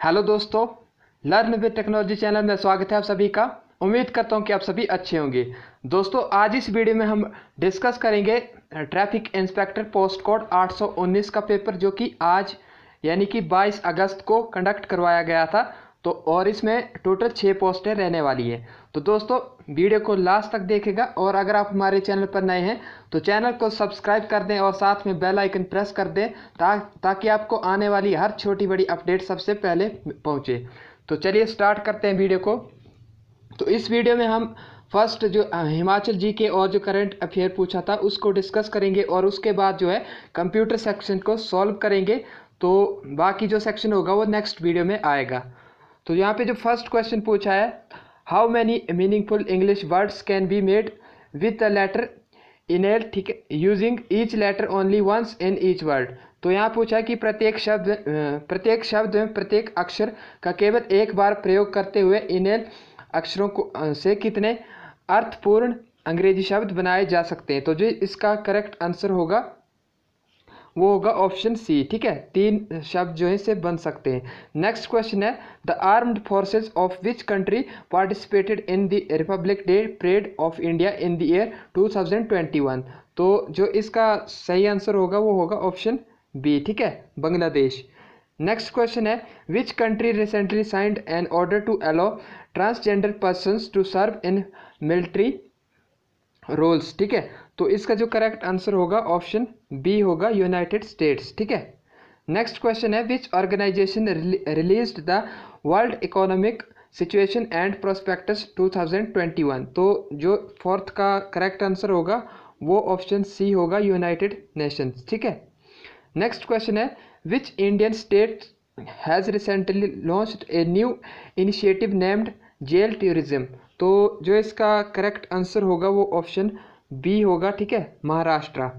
Hello दोस्तों, learn with technology channel में स्वागत है आप सभी का। उम्मीद करता हूँ कि आप सभी अच्छे होंगे। दोस्तों, आज इस वीडियो में हम डिस्कस करेंगे ट्रैफ़िक इंस्पेक्टर पोस्ट कोड 819 का पेपर जो कि आज, यानी कि 22 अगस्त को कंडक्ट करवाया गया था। तो और इसमें टोटल छः पोस्टें रहने वाली है। तो दोस्तों वीडियो को लास्ट तक देखेगा और अगर आप हमारे चैनल पर नए हैं तो चैनल को सब्सक्राइब कर दें और साथ में बेल आइकन प्रेस कर दें ता, ताकि आपको आने वाली हर छोटी बड़ी अपडेट सबसे पहले पहुँचे। तो चलिए स्टार्ट करते हैं वीडियो को। तो इस वीडियो में हम फ़र्स्ट जो हिमाचल जी के और जो करंट अफेयर पूछा था उसको डिस्कस करेंगे और उसके बाद जो है कंप्यूटर सेक्शन को सॉल्व करेंगे। तो बाकी जो सेक्शन होगा वो नेक्स्ट वीडियो में आएगा। तो यहाँ पे जो फ़र्स्ट क्वेश्चन पूछा है how many meaningful English words can be made with a letter इनेल ठीक है using each letter only once in each word तो यहाँ पूछा है कि प्रत्येक शब्द प्रत्येक शब्द में प्रत्येक अक्षर का केवल एक बार प्रयोग करते हुए इनेल अक्षरों को से कितने अर्थपूर्ण अंग्रेज़ी शब्द बनाए जा सकते हैं? तो जो इसका करेक्ट आंसर होगा वो होगा ऑप्शन सी ठीक है? तीन शब्द जो है से बन सकते हैं। नेक्स्ट क्वेश्चन है the armed forces of which country participated in the republic day parade of India in the year 2021 तो जो इसका सही आंसर होगा, वो होगा ऑप्शन बी ठीक है? बांग्लादेश। नेक्स्ट क्वेश्चन है which country recently signed an order to allow transgender person to serve in military roles ठीक है? तो इसका जो करेक्ट आंसर होगा ऑप्शन बी होगा यूनाइटेड स्टेट्स ठीक है? नेक्स्ट क्वेश्चन है which organization release the world economic situation and prospects 2021 तो जो फोर्थ का करेक्ट आंसर होगा, वो ऑप्शन सी होगा यूनाइटेड नेशंस ठीक है? नेक्स्ट क्वेश्चन है which Indian state has recently launch a new initiative named jail tourism तो जो इसका करेक्ट आंसर होगा, वो ऑप्शन बी होगा, ठीक है, महाराष्ट्र।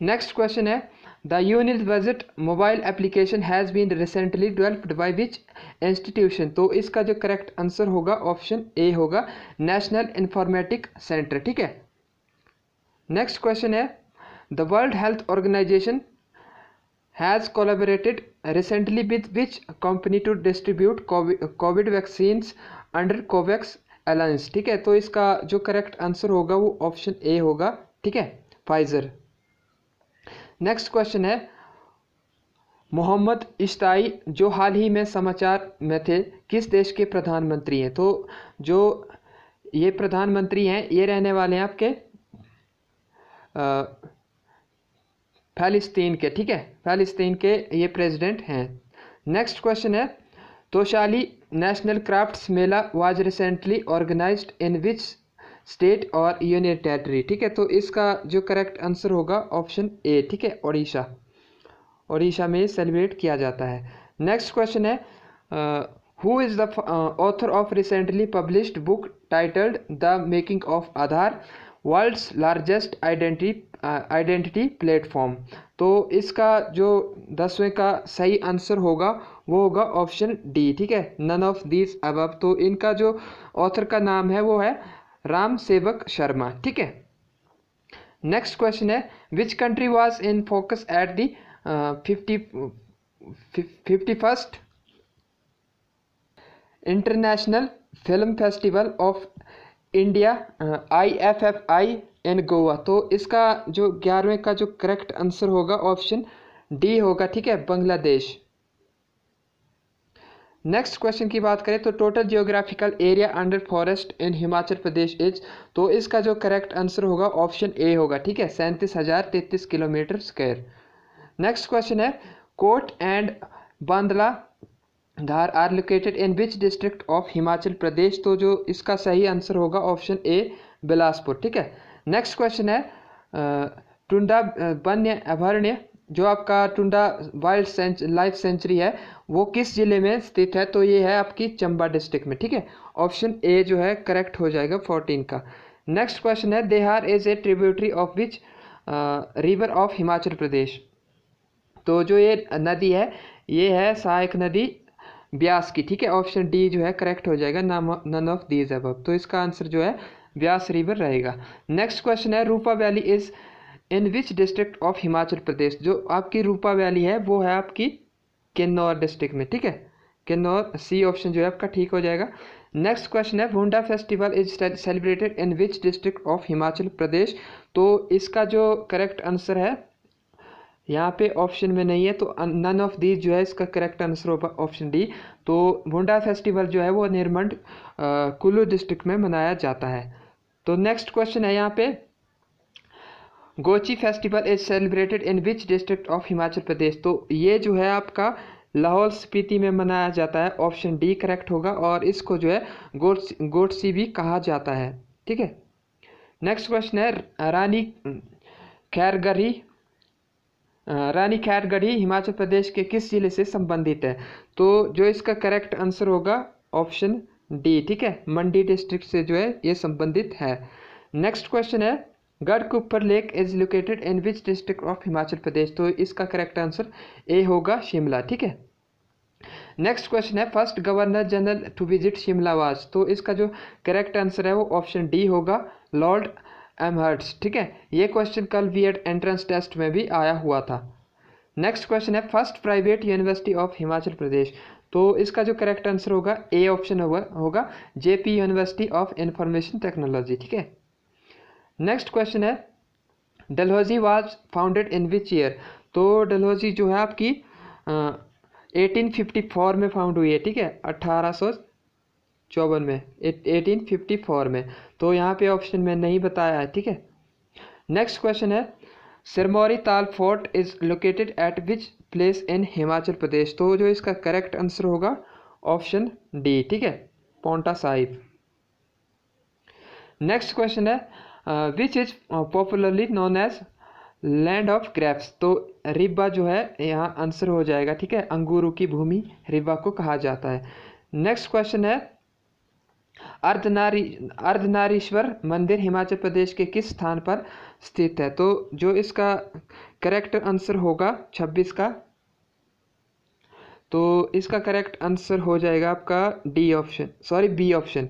नेक्स्ट क्वेश्चन है the unit budget mobile application has been recently developed by which institution तो इसका जो करेक्ट आंसर होगा ऑप्शन ए होगा नेशनल इंफॉर्मेटिक सेंटर ठीक है? नेक्स्ट क्वेश्चन है the world health organization has collaborated recently with which company to distribute COVID vaccine under COVAX alliance ठीक है? तो इसका जो करेक्ट आंसर होगा वो ऑप्शन ए होगा, ठीक है? फाइजर नेक्स्ट क्वेश्चन है, मोहम्मद इश्ताई, जो हाल ही में समाचार में थे, किस देश के प्रधानमंत्री हैं? तो जो ये प्रधानमंत्री हैं, ये रहने वाले हैं आपके फ़लस्तीन के, ठीक है? फ़लस्तीन के ये प्रेसिडेंट हैं। नेक्स्ट क्वेश्चन है Toshali national crafts mela was recently organized in which state और यूनियन टेरेटरी ठीक है? तो इसका जो करेक्ट आंसर होगा ऑप्शन ए ठीक है? ओडिशा। ओडिशा में सेलिब्रेट किया जाता है। नेक्स्ट क्वेश्चन है who is the author of recently published book titled the making of Aadhaar world's largest identity identity platform तो इसका जो दसवें का सही आंसर होगा वो होगा ऑप्शन डी ठीक है? नन ऑफ़ दिस अब तो इनका जो ऑथर का नाम है, वो है राम सेवक शर्मा, ठीक है? नेक्स्ट क्वेश्चन है which country was in focus at the fifty fifty first international film festival of India I F F I in Goa तो इसका जो ग्यारहवें का जो करेक्ट आंसर होगा ऑप्शन डी होगा, ठीक है? बांग्लादेश नेक्स्ट क्वेश्चन की बात करें तो total geographical area under forest in Himachal Pradesh is तो इसका जो करेक्ट आंसर होगा ऑप्शन ए होगा, ठीक है? सैंतीस हज़ार तैतीस किलोमीटर स्क्वायर नेक्स्ट क्वेश्चन है Kot and Bandla Dhar are located in which district of Himachal Pradesh तो जो इसका सही आंसर होगा ऑप्शन ए बिलासपुर, ठीक है? नेक्स्ट क्वेश्चन है टुंडा वन्य अभ्यारण्य जो आपका टुंडा वाइल्ड सेंच लाइफ सेंचुरी है, वो किस ज़िले में स्थित है? तो ये है आपकी चंबा डिस्ट्रिक्ट में, ठीक है? ऑप्शन ए जो है करेक्ट हो जाएगा फोर्टीन का। नेक्स्ट क्वेश्चन है Dehar is a tributary of which river of Himachal Pradesh तो जो ये नदी है, ये है सहायक नदी ब्यास की, ठीक है? ऑप्शन डी जो है करेक्ट हो जाएगा नन ऑफ़ दीज अब तो इसका आंसर जो है, ब्यास रिवर रहेगा। नेक्स्ट क्वेश्चन है Rupa valley is in which district of Himachal Pradesh जो आपकी रूपा वैली है, वो है आपकी किन्नौर डिस्ट्रिक्ट में, ठीक है? किन्नौर सी ऑप्शन जो है आपका ठीक हो जाएगा। नेक्स्ट क्वेश्चन है Bhunda festival is celebrated in which district of Himachal Pradesh तो इसका जो करेक्ट आंसर है, यहाँ पे ऑप्शन में नहीं है तो नन ऑफ़ दीज जो है इसका करेक्ट आंसर होगा ऑप्शन डी तो भुंडा फेस्टिवल जो है, वो निर्मंड कुल्लू डिस्ट्रिक्ट में मनाया जाता है। तो नेक्स्ट क्वेश्चन है यहाँ पे Gochi festival is celebrated in which district of Himachal Pradesh तो ये जो है आपका लाहौल स्पीति में मनाया जाता है। ऑप्शन डी करेक्ट होगा और इसको जो है गोट गोटसी भी कहा जाता है। ठीक है? नेक्स्ट क्वेश्चन है, रानी खैरगढ़ी रानी खैरगढ़ी हिमाचल प्रदेश के किस ज़िले से संबंधित है? तो जो इसका करेक्ट आंसर होगा ऑप्शन डी ठीक है? मंडी डिस्ट्रिक्ट से जो है ये संबंधित है। नेक्स्ट क्वेश्चन है Gadhkuppar lake is located in which district of Himachal Pradesh तो इसका करेक्ट आंसर ए होगा शिमला, ठीक है? नेक्स्ट क्वेश्चन है first governor general to visit Shimla was तो इसका जो करेक्ट आंसर है वो ऑप्शन डी होगा लॉर्ड एम हर्ट्स ठीक है? ये क्वेश्चन कल बी एड एंट्रेंस टेस्ट में भी आया हुआ था। नेक्स्ट क्वेश्चन है first private university of Himachal Pradesh तो इसका जो करेक्ट आंसर होगा ए ऑप्शन होगा होगा JP university of information technology ठीक है? नेक्स्ट क्वेश्चन है। Dalhousie was founded in which year तो डलहौजी जो है आपकी एटीन फिफ्टी फोर में फाउंड हुई है, ठीक है? अट्ठारह सौ चौवन में एटीन फिफ्टी फोर में। तो यहाँ पे ऑप्शन में नहीं बताया है, ठीक है? नेक्स्ट क्वेश्चन है। Sirmauri Tal fort is located at which place in Himachal Pradesh तो जो इसका करेक्ट आंसर होगा ऑप्शन डी ठीक है? पोंटा साहिब नेक्स्ट क्वेश्चन है। Which is popularly known as land of grapes तो रिब्बा जो है, यहाँ आंसर हो जाएगा, ठीक है? अंगूरों की भूमि रिब्बा को कहा जाता है। नेक्स्ट क्वेश्चन है, अर्धनारी, अर्धनारीश्वर मंदिर हिमाचल प्रदेश के किस स्थान पर स्थित है? तो जो इसका करेक्ट आंसर होगा, छब्बीस का तो इसका करेक्ट आंसर हो जाएगा आपका D option sorry B option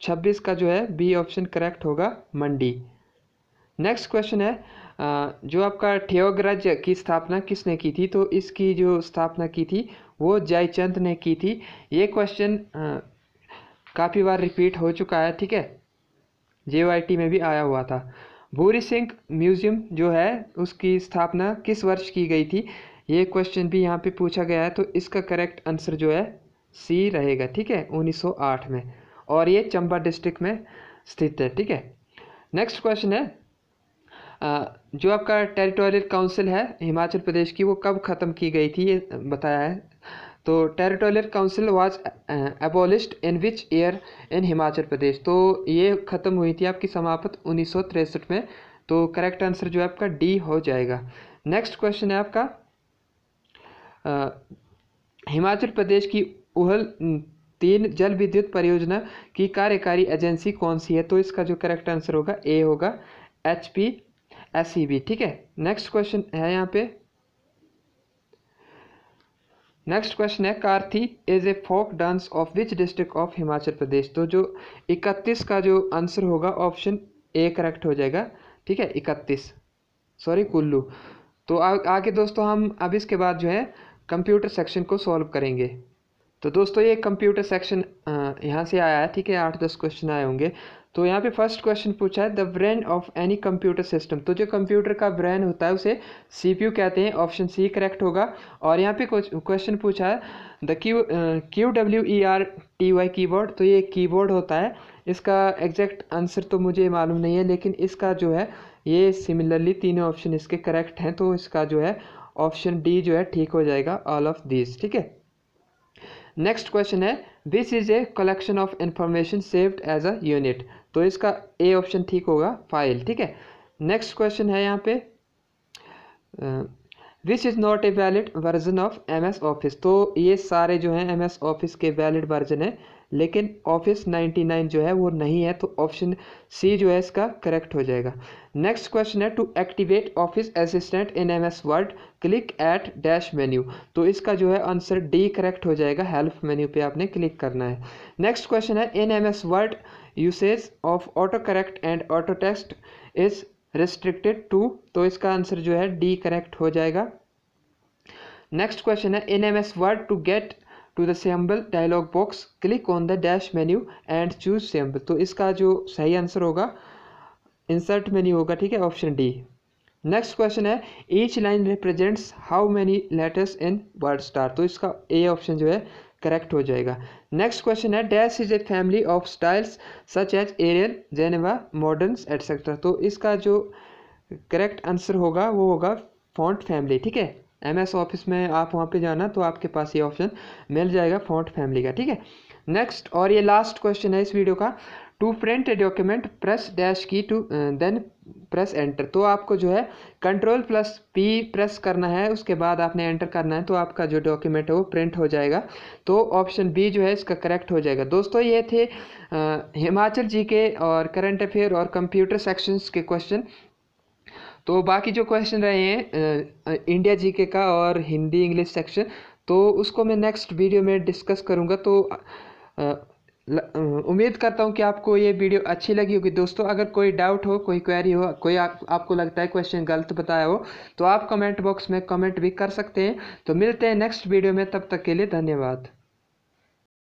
छब्बीस का जो है बी ऑप्शन करेक्ट होगा मंडी। नेक्स्ट क्वेश्चन है जो आपका ठेवग्रज की स्थापना किसने की थी? तो इसकी जो स्थापना की थी, वो जयचंद ने की थी। ये क्वेश्चन काफ़ी बार रिपीट हो चुका है, ठीक है? जे में भी आया हुआ था। भूरी सिंह म्यूज़ियम जो है, उसकी स्थापना किस वर्ष की गई थी? ये क्वेश्चन भी यहाँ पे पूछा गया है तो इसका करेक्ट आंसर जो है सी रहेगा, ठीक है? 1908 में। और ये चंबा डिस्ट्रिक्ट में स्थित है ठीक है? नेक्स्ट क्वेश्चन है जो आपका टेरिटोरियल काउंसिल है हिमाचल प्रदेश की वो कब ख़त्म की गई थी ये बताया है। तो territorial council was abolished in which year in Himachal Pradesh? तो ये ख़त्म हुई थी आपकी समाप्त उन्नीस में तो करेक्ट आंसर जो है आपका डी हो जाएगा। नेक्स्ट क्वेश्चन है आपका uh, हिमाचल प्रदेश की उहल तीन जल विद्युत परियोजना की कार्यकारी एजेंसी कौन सी है? तो इसका जो करेक्ट आंसर होगा ए होगा H P S E B ठीक है? नेक्स्ट क्वेश्चन है यहाँ पे। नेक्स्ट क्वेश्चन है Karthi is a folk dance of which district of Himachal Pradesh तो जो इकतीस का जो आंसर होगा ऑप्शन ए करेक्ट हो जाएगा ठीक है? इकतीस। सॉरी कुल्लू। तो आ, आगे दोस्तों हम अब इसके बाद जो है कंप्यूटर सेक्शन को सॉल्व करेंगे। तो दोस्तों, ये कंप्यूटर सेक्शन यहाँ से आया है, ठीक है, आठ दस क्वेश्चन आए होंगे। तो यहाँ पे फ़र्स्ट क्वेश्चन पूछा है the brain of any computer system तो जो कंप्यूटर का ब्रेन होता है, उसे सीपीयू कहते हैं ऑप्शन सी करेक्ट होगा। और यहाँ पे क्वेश्चन पूछा है the Q Q W E R T Y keyboard तो ये कीबोर्ड होता है। इसका एग्जैक्ट आंसर तो मुझे मालूम नहीं है, लेकिन इसका जो है, ये सिमिलरली तीनों ऑप्शन इसके करेक्ट हैं तो इसका जो है ऑप्शन डी जो है, ठीक हो जाएगा ऑल ऑफ़ दिस ठीक है? नेक्स्ट क्वेश्चन है this is a collection of information saved as a unit तो इसका ए ऑप्शन ठीक होगा फ़ाइल ठीक है? नेक्स्ट क्वेश्चन है यहाँ पे which is not a valid version of M S office तो ये सारे जो हैं एम एस ऑफ़िस के वैलिड वर्जन है, लेकिन ऑफ़िस 99 जो है वो नहीं है तो ऑप्शन सी जो है इसका करेक्ट हो जाएगा। नेक्स्ट क्वेश्चन है to activate office assistant in M S word click at dash menu तो इसका जो है आंसर डी करेक्ट हो जाएगा हेल्प मेन्यू पे आपने क्लिक करना है। नेक्स्ट क्वेश्चन है in M S word usage of auto correct and auto text is restricted to तो इसका आंसर जो है डी करेक्ट हो जाएगा। नेक्स्ट क्वेश्चन है in M S word to get to the symbol dialogue box click on the dash menu and choose symbol तो इसका जो सही आंसर होगा इंसर्ट मेन्यू होगा, ठीक है ऑप्शन डी नेक्स्ट क्वेश्चन है each line represents how many letters in WordStar तो इसका ए ऑप्शन जो है करेक्ट हो जाएगा। नेक्स्ट क्वेश्चन है dash is a family of styles such as Arial Geneva moderns etcetera तो इसका जो करेक्ट आंसर होगा, वो होगा फॉन्ट फैमिली ठीक है? एम एस ऑफ़िस में आप वहाँ पे जाना तो आपके पास ये ऑप्शन मिल जाएगा फॉन्ट फैमिली का, ठीक है? नेक्स्ट और ये लास्ट क्वेश्चन है इस वीडियो का। To print a document press dash key to then press enter तो आपको जो है कंट्रोल प्लस पी प्रेस करना है उसके बाद आपने एंटर करना है तो आपका जो डॉक्यूमेंट है वो प्रिंट हो जाएगा। तो ऑप्शन बी जो है इसका करेक्ट हो जाएगा। दोस्तों ये थे uh, हिमाचल जी के और करंट अफेयर और कंप्यूटर सेक्शंस के क्वेश्चन तो बाकी जो क्वेश्चन रहे हैं इंडिया जी के और हिंदी इंग्लिश सेक्शन तो उसको मैं नेक्स्ट वीडियो में डिस्कस करूँगा। तो उम्मीद करता हूँ कि आपको ये वीडियो अच्छी लगी होगी। दोस्तों अगर कोई डाउट हो कोई क्वेरी हो कोई आप, आपको लगता है क्वेश्चन गलत बताया हो तो आप कमेंट बॉक्स में कमेंट भी कर सकते हैं। तो मिलते हैं नेक्स्ट वीडियो में तब तक के लिए धन्यवाद।